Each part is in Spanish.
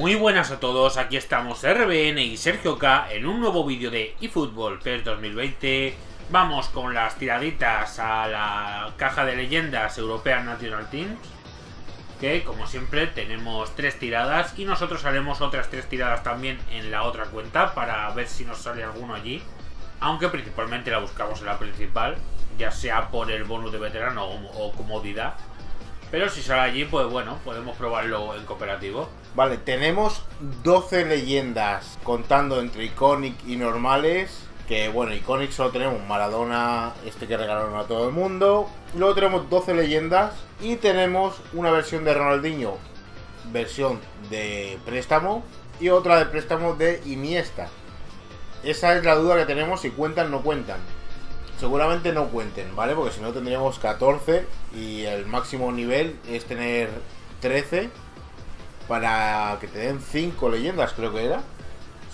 Muy buenas a todos, aquí estamos RBN y Sergio K en un nuevo vídeo de eFootball PES 2020. Vamos con las tiraditas a la caja de leyendas European National Teams. Que como siempre tenemos tres tiradas y nosotros haremos otras tres tiradas también en la otra cuenta para ver si nos sale alguno allí. Aunque principalmente la buscamos en la principal, ya sea por el bonus de veterano o, o comodidad. Pero si sale allí, pues bueno, podemos probarlo en cooperativo. Vale, tenemos 12 leyendas contando entre Iconic y normales. Que bueno, Iconic solo tenemos Maradona, este que regalaron a todo el mundo. Luego tenemos 12 leyendas y tenemos una versión de Ronaldinho, versión de préstamo y otra de préstamo de Iniesta. Esa es la duda que tenemos si cuentan o no cuentan. Seguramente no cuenten, ¿vale? Porque si no tendríamos 14 y el máximo nivel es tener 13 para que te den 5 leyendas, creo que era.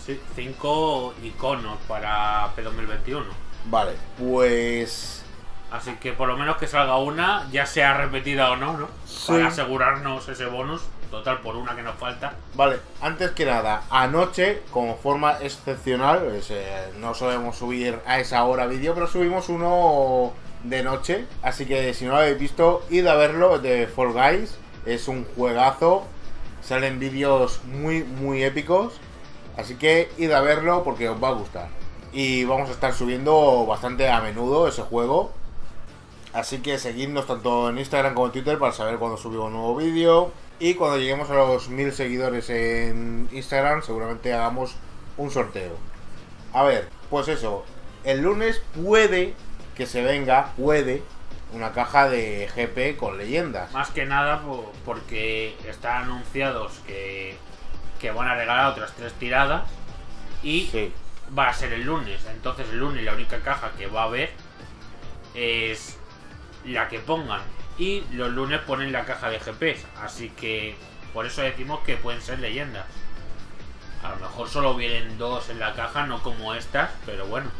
Sí, 5 iconos para P2021. Vale, pues... Así que por lo menos que salga una, ya sea repetida o no, ¿no? Sí. Para asegurarnos ese bonus. Total, por una que nos falta. Vale, antes que nada, anoche, como forma excepcional, pues, eh, no solemos subir a esa hora vídeo, pero subimos uno de noche. Así que si no lo habéis visto, id a verlo de Fall Guys. Es un juegazo. Salen vídeos muy, muy épicos. Así que id a verlo porque os va a gustar. Y vamos a estar subiendo bastante a menudo ese juego. Así que seguidnos tanto en Instagram como en Twitter para saber cuando subimos un nuevo vídeo. Y cuando lleguemos a los mil seguidores en Instagram, seguramente hagamos un sorteo. A ver, pues eso. El lunes puede que se venga, puede, una caja de GP con leyendas. Más que nada po- porque están anunciados que, que van a regalar otras tres tiradas. Y Sí. va a ser el lunes. Entonces el lunes la única caja que va a haber es la que pongan. Y los lunes ponen la caja de GPs. Así que por eso decimos que pueden ser leyendas. A lo mejor solo vienen dos en la caja, no como estas, pero bueno.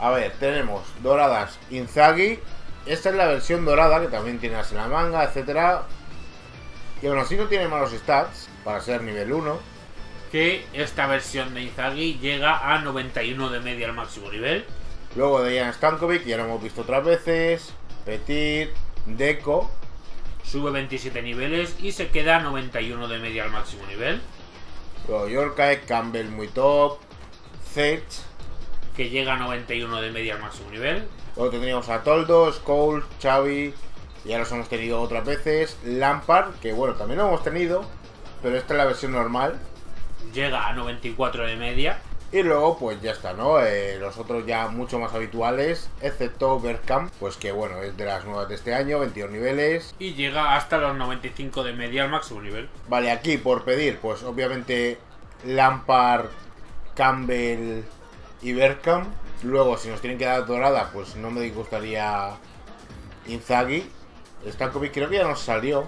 A ver, tenemos doradas Inzaghi. Esta es la versión dorada que también tiene las en la manga, etcétera. Y aún así no tiene malos stats para ser nivel 1. Que esta versión de Inzaghi llega a 91 de media al máximo nivel. Luego de Jan Stankovic, ya lo hemos visto otras veces. Petit, Deco. Sube 27 niveles y se queda a 91 de media al máximo nivel. Luego Yorkae, Campbell muy top. Zech. Que llega a 91 de media al máximo nivel. Luego tendríamos a Toldo, Scholes, Xavi. Ya los hemos tenido otras veces. Lampard, que bueno, también lo hemos tenido. Pero esta es la versión normal. Llega a 94 de media. Y luego, pues ya está, ¿no? Eh, los otros ya mucho más habituales, excepto Bergkamp, pues que bueno, es de las nuevas de este año, 22 niveles. Y llega hasta los 95 de media al máximo nivel. Vale, aquí por pedir, pues obviamente Lampard, Campbell y Bergkamp. Luego, si nos tienen que dar dorada, pues no me gustaría Inzaghi. Stankovic creo que ya nos salió.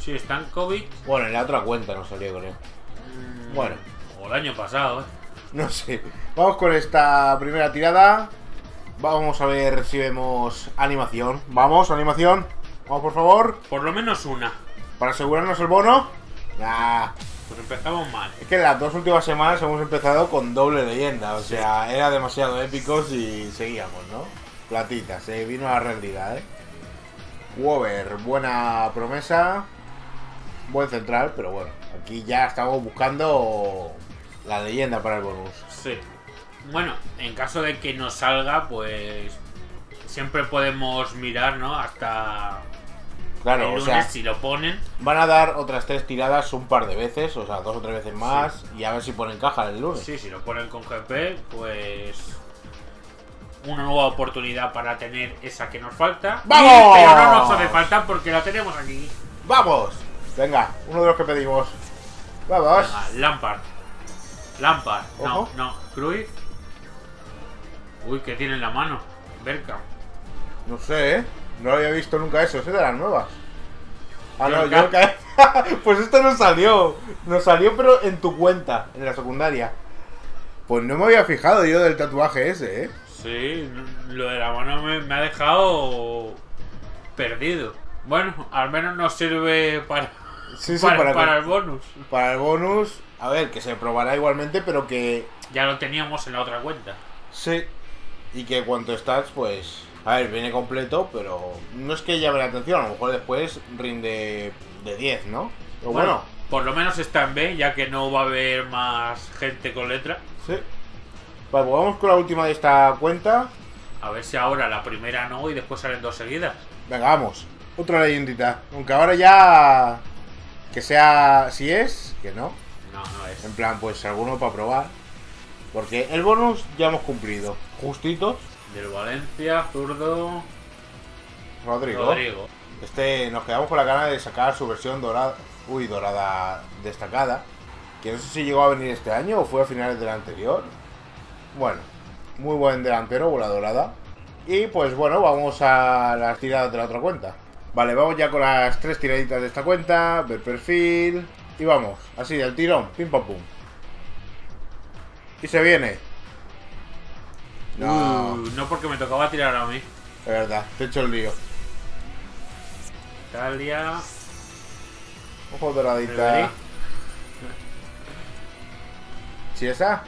Sí, Stankovic. Bueno, en la otra cuenta nos salió, creo. mm, Bueno. O el año pasado, ¿eh? No sé. Vamos con esta primera tirada. Vamos a ver si vemos animación. Vamos, animación. Vamos, por favor. Por lo menos una. Para asegurarnos el bono. Ah, Pues empezamos mal. es que las dos últimas semanas hemos empezado con doble leyenda. O sea, era demasiado épicos y seguíamos, ¿no? Platita, se vino a la realidad, ¿eh? Wover, buena promesa. Buen central, pero bueno. Aquí ya estamos buscando la leyenda para el bonus. Sí. Bueno, en caso de que nos salga, pues. Siempre podemos mirar, ¿no? Hasta Claro, el o lunes sea, si lo ponen. van a dar otras tres tiradas un par de veces, o sea, dos o tres veces más, y a ver si ponen caja el lunes. Sí, si lo ponen con GP, pues. Una nueva oportunidad para tener esa que nos falta. ¡Vamos! pero no nos hace falta porque la tenemos aquí. ¡Vamos! Venga, uno de los que pedimos. ¡Vamos! Venga, Lampard. Lampard. No, Ojo. no. Cruyff. Uy, ¿qué tiene en la mano? Berka. No sé, ¿eh? No había visto nunca eso, es de las nuevas. Ah, no, pues esto no salió. Nos salió, pero en tu cuenta, en la secundaria. Pues no me había fijado yo del tatuaje ese, ¿eh? Sí, lo de la mano me, me ha dejado perdido. Bueno, al menos nos sirve para Sí, sí, para, para, el bonus. para el bonus. A ver, que se probará igualmente, pero que Ya lo teníamos en la otra cuenta. Sí. Y que cuanto stats, pues. A ver, viene completo, pero no es que llame la atención. A lo mejor después rinde de 10, ¿no? Pero bueno, por lo menos está en B, ya que no va a haber más gente con letra. sí. Vale, pues vamos con la última de esta cuenta. A ver si ahora la primera no y después salen dos seguidas. Venga, vamos. Otra leyendita. Aunque ahora ya. Que sea. Si es, que no. No, no es. En plan, pues alguno para probar. Porque el bonus ya hemos cumplido. Justitos. Valencia, zurdo, Rodrigo. Rodrigo. Este, nos quedamos con la gana de sacar su versión dorada, uy, dorada destacada, que no sé si llegó a venir este año o fue a finales del anterior. Bueno, muy buen delantero, bola dorada. Y pues bueno, vamos a las tiradas de la otra cuenta. Vale, vamos ya con las tres tiraditas de esta cuenta, ver perfil, y vamos, así del tirón, pim pam pum. Y se viene. No, Uh, no porque me tocaba tirar a mí. es verdad, te he hecho el lío. Italia. Ojo doradita. ¿Sí esa?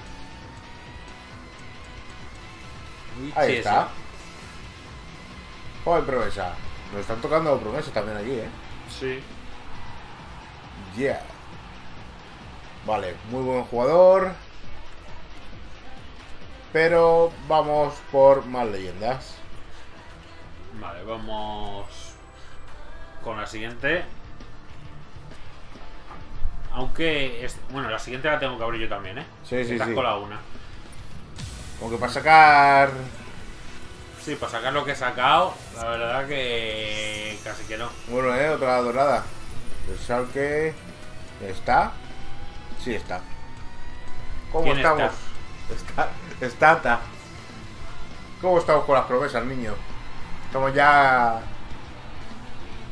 Ahí está. Joder, promesa. Nos están tocando promesas también allí, ¿eh? Sí. Yeah. Vale, muy buen jugador. Pero vamos por más leyendas. Vale, vamos con la siguiente. Aunque, es- bueno, la siguiente la tengo que abrir yo también, ¿eh? Sí, sí, sí. con la una. Aunque para sacar. Sí, para sacar lo que he sacado, la verdad que casi que no. Bueno, ¿eh? Otra dorada. El Schalke. ¿Está? Sí, está. ¿Cómo ¿Quién estamos? Está. Estata. ¿Cómo estamos con las promesas, niño? Estamos ya.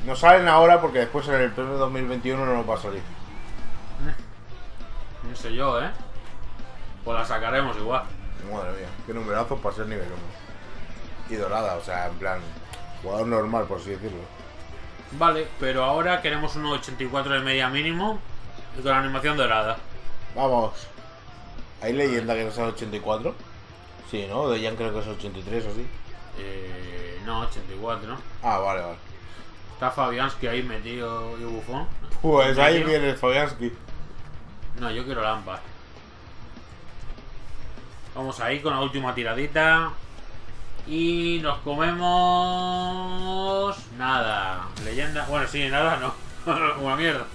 Nos salen ahora porque después en el premio 2021 no nos va a salir. No sé yo, ¿eh? Pues la sacaremos igual. Madre mía, qué numerazos para ser nivel 1. Y dorada, o sea, en plan. Jugador normal, por así decirlo. Vale, pero ahora queremos unos 84 de media mínimo y con animación dorada. Vamos. ¿Hay leyenda que no sea 84? Sí, ¿no? De Jan creo que es 83 o así. Eh, no, 84, ¿no? Ah, vale, vale. Está Fabianski ahí metido y bufón. Pues ahí viene Fabianski. No, yo quiero Lampard. Vamos ahí con la última tiradita. Y nos comemos... Nada. Leyenda... Bueno, sí, nada, no. Una mierda.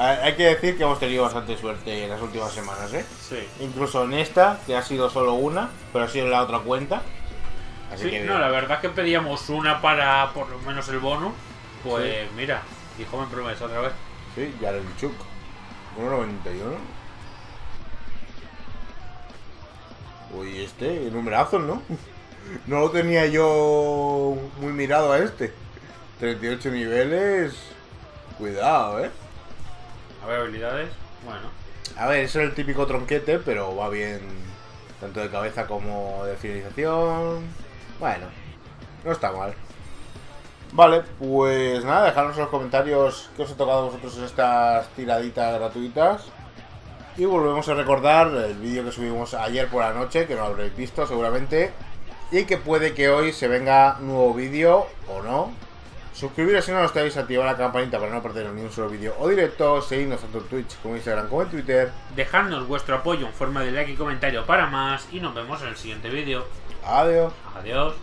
Hay que decir que hemos tenido bastante suerte en las últimas semanas, ¿eh? Sí. Incluso en esta, que ha sido solo una, pero ha sido en la otra cuenta. Así Sí, que no, la verdad es que pedíamos una para por lo menos el bono. Pues mira, y joven promesa otra vez. Sí, Chuk 1.91. Uy, este, numerazos, ¿no? No lo tenía yo muy mirado a este. 38 niveles. Cuidado, ¿eh? A ver, habilidades. Bueno. A ver, eso es el típico tronquete, pero va bien tanto de cabeza como de finalización. Bueno, no está mal. Vale, pues nada, dejadnos en los comentarios qué os ha tocado a vosotros en estas tiraditas gratuitas. Y volvemos a recordar el vídeo que subimos ayer por la noche, que no lo habréis visto seguramente. Y que puede que hoy se venga nuevo vídeo. Suscribiros si no lo estáis, activar la campanita para no perder ni un solo vídeo o directo. Seguidnos tanto en Twitch como en Instagram como en Twitter. Dejadnos vuestro apoyo en forma de like y comentario para más. Y nos vemos en el siguiente vídeo. Adiós. Adiós.